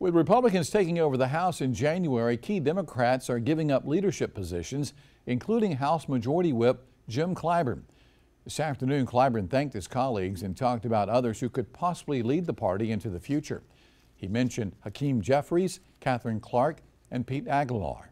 With Republicans taking over the House in January, key Democrats are giving up leadership positions, including House Majority Whip Jim Clyburn. This afternoon, Clyburn thanked his colleagues and talked about others who could possibly lead the party into the future. He mentioned Hakeem Jeffries, Katherine Clark, and Pete Aguilar.